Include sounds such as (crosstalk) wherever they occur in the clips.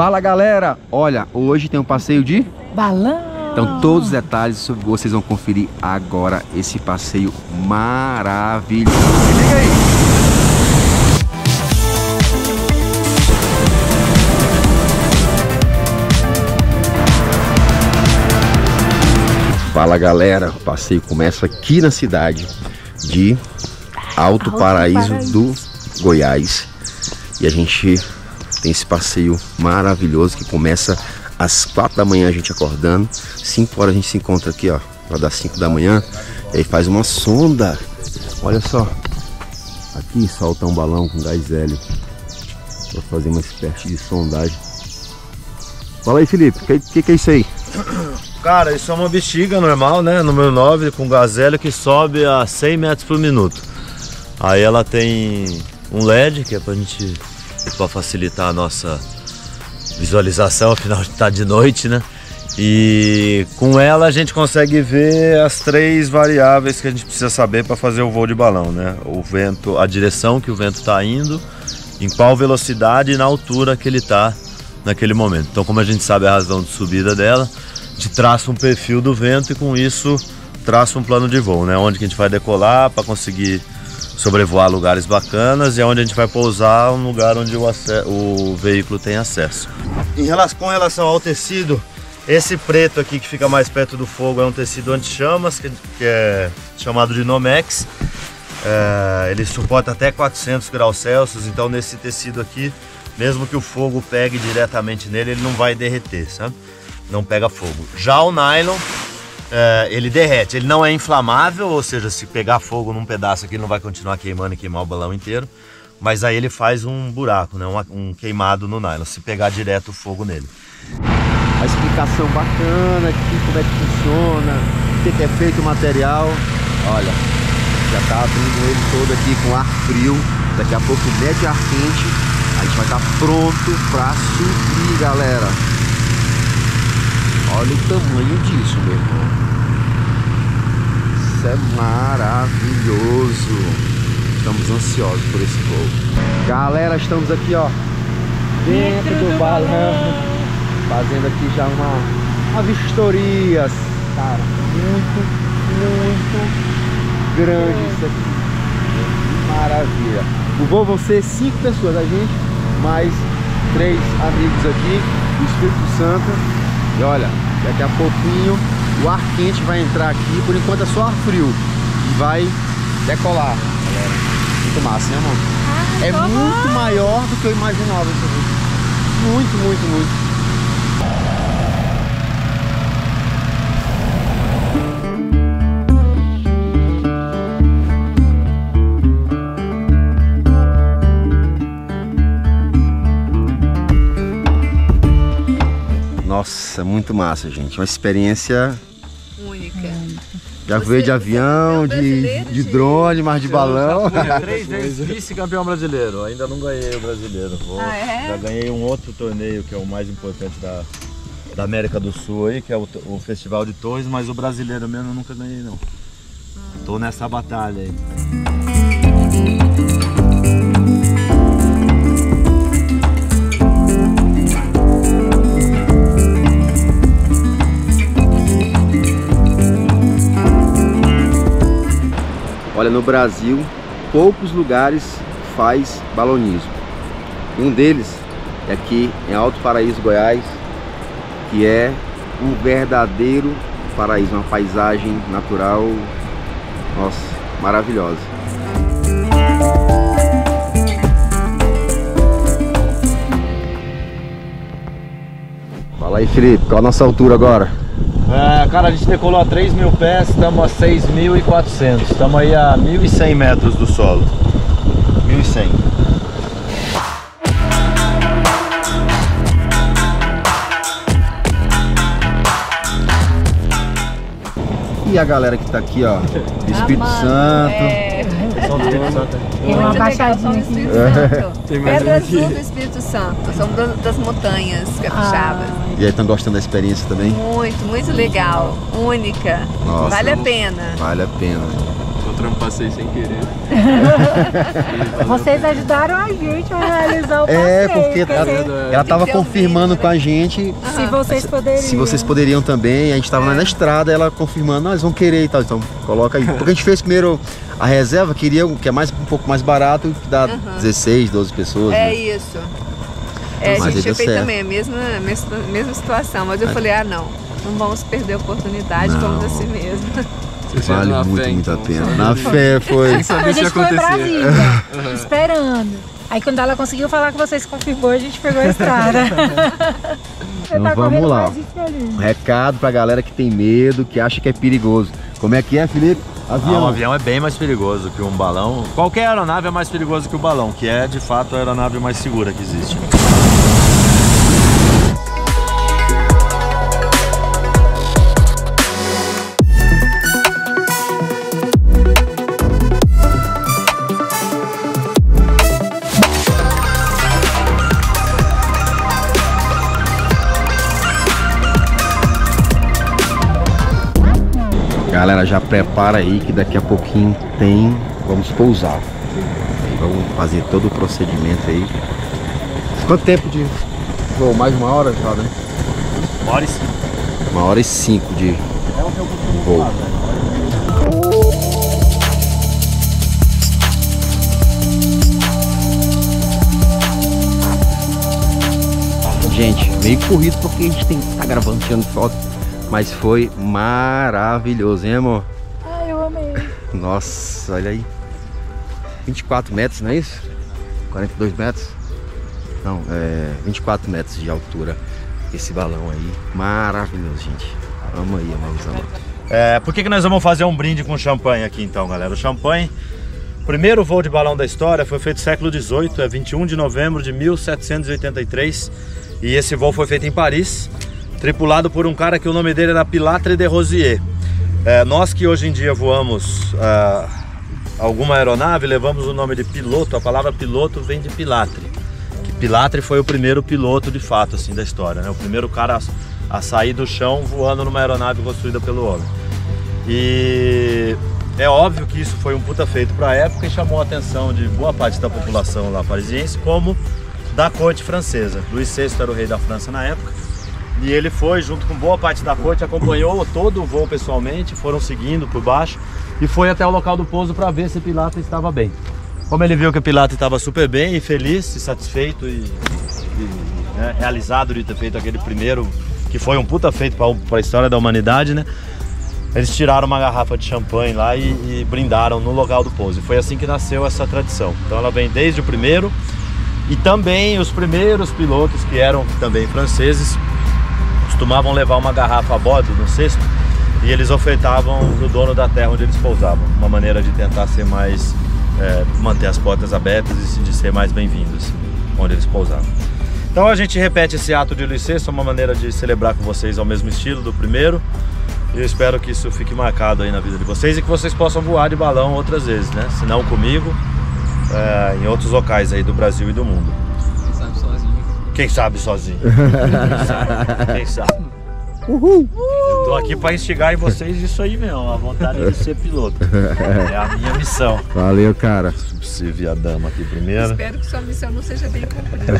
Fala galera, olha, hoje tem um passeio de balão. Então todos os detalhes sobre vocês vão conferir agora esse passeio maravilhoso. Liga aí. Fala galera, o passeio começa aqui na cidade de Alto, Alto Paraíso, Paraíso do Goiás. E a gente tem esse passeio maravilhoso que começa às quatro da manhã a gente acordando. 5 horas a gente se encontra aqui, ó. Lá das 5 da manhã. E aí faz uma sonda. Olha só. Aqui solta um balão com gás hélio. Pra fazer uma espécie de sondagem. Fala aí, Felipe. O que, que, que é isso aí? (coughs) Cara, isso é uma bexiga normal, né? Número 9 com gás hélio que sobe a 100 metros por minuto. Aí ela tem um LED que é pra gente para facilitar a nossa visualização, afinal está de noite, né? E com ela a gente consegue ver as três variáveis que a gente precisa saber para fazer o voo de balão, né? O vento, a direção que o vento está indo, em qual velocidade e na altura que ele está naquele momento. Então, como a gente sabe a razão de subida dela, a gente traça um perfil do vento e com isso traça um plano de voo, né? Onde que a gente vai decolar para conseguir sobrevoar lugares bacanas e é onde a gente vai pousar um lugar onde o, o veículo tem acesso. Em relação, com relação ao tecido, esse preto aqui que fica mais perto do fogo é um tecido anti-chamas, que, que, é chamado de Nomex. É, ele suporta até 400 graus Celsius, então nesse tecido aqui, mesmo que o fogo pegue diretamente nele, ele não vai derreter, sabe? Não pega fogo. Já o nylon, é, ele derrete. Ele não é inflamável, ou seja, se pegar fogo num pedaço aqui, ele não vai continuar queimando e queimar o balão inteiro. Mas aí ele faz um buraco, né? um, um queimado no nylon, se pegar direto o fogo nele. A explicação bacana aqui, como é que funciona, o que é feito o material. Olha, já tá abrindo ele todo aqui com ar frio. Daqui a pouco mete ar quente. A gente vai estar tá pronto para subir, galera. Olha o tamanho disso, meu irmão. Isso é maravilhoso. Estamos ansiosos por esse voo. Galera, estamos aqui, ó. Dentro, do, do balão. balão. Fazendo aqui já uma, uma vistoria. Cara, muito, muito grande isso aqui. Maravilha. O voo vão ser cinco pessoas, a gente, mais três amigos aqui do Espírito Santo e olha, daqui a pouquinho o ar quente vai entrar aqui, por enquanto é só ar frio. E vai decolar, galera. Muito massa, né, amor? Ah, é muito maior do que eu imaginava isso aqui. Muito, muito, muito. Nossa, muito massa, gente. Uma experiência. Já veio de avião, de, de drone, mas de balão. (laughs) três vezes vice-campeão brasileiro. Ainda não ganhei o brasileiro. Vou, ah, é? Já ganhei um outro torneio que é o mais importante da, da América do Sul aí, que é o, o Festival de Torres, mas o brasileiro mesmo eu nunca ganhei não. Tô nessa batalha aí. Olha, no Brasil, poucos lugares faz balonismo. Um deles é aqui em Alto Paraíso, Goiás, que é um verdadeiro paraíso, uma paisagem natural, nossa, maravilhosa. Fala aí, Felipe, qual a nossa altura agora? É, cara, a gente decolou a 3 mil pés, estamos a 6.400. Estamos aí a 1.100 metros do solo. 1.100. E a galera que tá aqui, ó, do Espírito Santo. É... Tem uma baixadinha aqui. É. (laughs) Pedra Azul do Espírito Santo. São das montanhas capixabas. Ah. E aí estão gostando da experiência também? Muito, muito legal. Única. Nossa, vale a pena. Vale a pena. encontramos passeio sem querer. (laughs) Vocês ajudaram a gente a realizar o passeio. É, porque ela, dizer, ela tava confirmando com a gente se vocês poderiam. se vocês poderiam também. A gente tava lá na estrada, ela confirmando, nós vão querer e tal. Então, coloca aí. Porque a gente fez primeiro a reserva, queria o que é mais um pouco mais barato, que dá 16, 12 pessoas. É né? isso. É, Mas a gente feito certo. também a mesma, mesma, mesma situação, mas eu falei, ah não, não vamos perder a oportunidade, Não. vamos assim mesmo. Vale muito, fé, muito a então, pena. sabe? Na fé foi. A gente foi. Brasília, (laughs) esperando. Aí quando ela conseguiu falar que vocês confirmou, a gente pegou a estrada. (laughs) Então tá vamos lá. infeliz. Recado pra galera que tem medo, que acha que é perigoso. Como é que é, Felipe? Ah, Avião. um avião é bem mais perigoso que um balão. Qualquer aeronave é mais perigoso que o balão, que é de fato a aeronave mais segura que existe. Galera, já prepara aí que daqui a pouquinho tem. Vamos pousar. Vamos fazer todo o procedimento aí. Quanto tempo de voo? Mais uma hora já, né? Boris, Uma hora e cinco de voo. Gente, meio corrido porque a gente tem que estar gravando, tirando foto. Mas foi maravilhoso, hein, amor? Ai, eu amei. Nossa, olha aí. 24 metros, não é isso? 42 metros? Não, é 24 metros de altura esse balão aí. Maravilhoso, gente. Amo aí, amamos, amamos. É, por que, que nós vamos fazer um brinde com champanhe aqui então, galera? O champanhe, o primeiro voo de balão da história foi feito no século XVIII, é 21 de novembro de 1783. E esse voo foi feito em Paris, tripulado por um cara que o nome dele era Pilatre de Rosier. É, nós que hoje em dia voamos ah, alguma aeronave, levamos o nome de piloto, a palavra piloto vem de Pilatre. Que Pilatre foi o primeiro piloto de fato assim da história, né? O primeiro cara a, a sair do chão voando numa aeronave construída pelo homem. E é óbvio que isso foi um puta feito para a época e chamou a atenção de boa parte da população lá parisiense, como da corte francesa. Luís VI era o rei da França na época. E ele foi, junto com boa parte da corte, acompanhou todo o voo pessoalmente, foram seguindo por baixo e foi até o local do pouso para ver se Pilato estava bem. Como ele viu que o Pilato estava super bem e feliz e satisfeito e, e, né, realizado de ter feito aquele primeiro, que foi um puta feito para a história da humanidade, né? Eles tiraram uma garrafa de champanhe lá e, e brindaram no local do pouso. E foi assim que nasceu essa tradição. Então ela vem desde o primeiro e também os primeiros pilotos que eram também franceses costumavam levar uma garrafa a bordo no cesto e eles ofertavam no dono da terra onde eles pousavam. Uma maneira de tentar ser mais é, manter as portas abertas e de ser mais bem-vindos onde eles pousavam. Então a gente repete esse ato de licença, uma maneira de celebrar com vocês ao mesmo estilo do primeiro. E eu espero que isso fique marcado aí na vida de vocês e que vocês possam voar de balão outras vezes, né? Se não comigo, é, em outros locais aí do Brasil e do mundo. Quem sabe sozinho. (laughs) Quem sabe? Quem? Uhul! Eu tô aqui para instigar em vocês isso aí mesmo, a vontade de ser piloto. É a minha missão. Valeu, cara. Servir a dama aqui primeiro. Espero que sua missão não seja bem cumprida.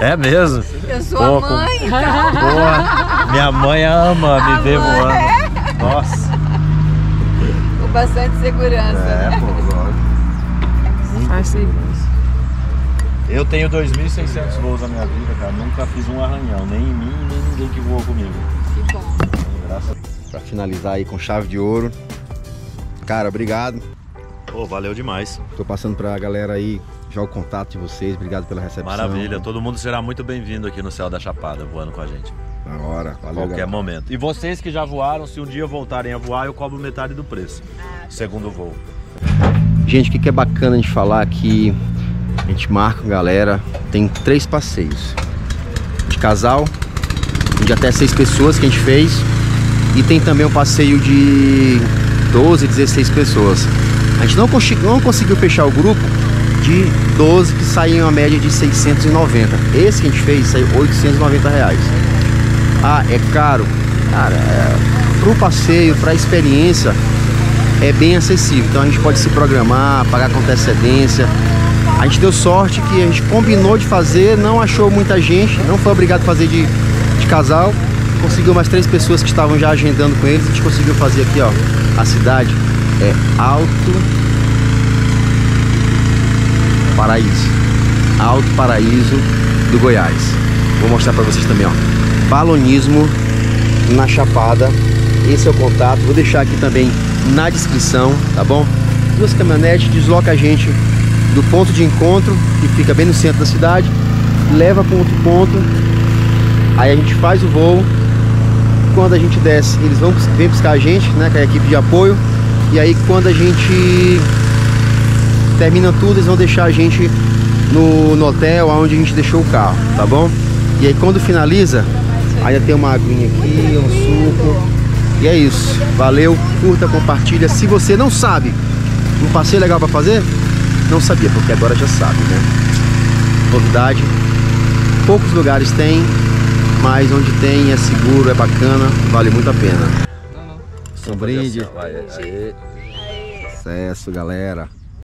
É mesmo? Eu sou Pô, a mãe, então. Boa. Minha mãe ama me ver voando. Nossa. Com bastante segurança. É, né? pô, lógico. Muito segurança. Eu tenho 2.600 voos na minha vida, cara. Nunca fiz um arranhão, nem em mim, nem ninguém que voou comigo. Que bom. Graças a Pra finalizar aí com chave de ouro. Cara, obrigado. Pô, valeu demais. Tô passando pra galera aí já o contato de vocês. Obrigado pela recepção. Maravilha. Todo mundo será muito bem-vindo aqui no Céu da Chapada, voando com a gente. Na hora. Valeu, Qualquer galera. momento. E vocês que já voaram, se um dia voltarem a voar, eu cobro metade do preço. Segundo voo. Gente, o que, que é bacana de falar aqui? A gente marca galera. Tem três passeios. De casal, de até seis pessoas que a gente fez. E tem também um passeio de 12, 16 pessoas. A gente não, consegui- não conseguiu fechar o grupo de 12 que saiu a média de 690. Esse que a gente fez saiu 890 reais. Ah, é caro? Cara, é, pro passeio, pra experiência, é bem acessível. Então a gente pode se programar, pagar com antecedência. A gente deu sorte que a gente combinou de fazer, não achou muita gente, não foi obrigado a fazer de, de casal. Conseguiu mais três pessoas que estavam já agendando com eles. A gente conseguiu fazer aqui, ó. A cidade é Alto Paraíso. Alto Paraíso do Goiás. Vou mostrar para vocês também, ó. Balonismo na Chapada. Esse é o contato. Vou deixar aqui também na descrição, tá bom? Duas caminhonetes desloca a gente do ponto de encontro, que fica bem no centro da cidade, leva para outro ponto. Aí a gente faz o voo. Quando a gente desce, eles vão vem buscar a gente, né, com a equipe de apoio. E aí quando a gente termina tudo, eles vão deixar a gente no, no hotel onde a gente deixou o carro, tá bom? E aí quando finaliza, ainda tem uma aguinha aqui, um suco. E é isso. Valeu, curta, compartilha. Se você não sabe um passeio legal para fazer, não sabia, porque agora já sabe, né? Novidade. Poucos lugares tem, mas onde tem é seguro, é bacana, vale muito a pena. Um brinde. Vai. Sucesso, galera.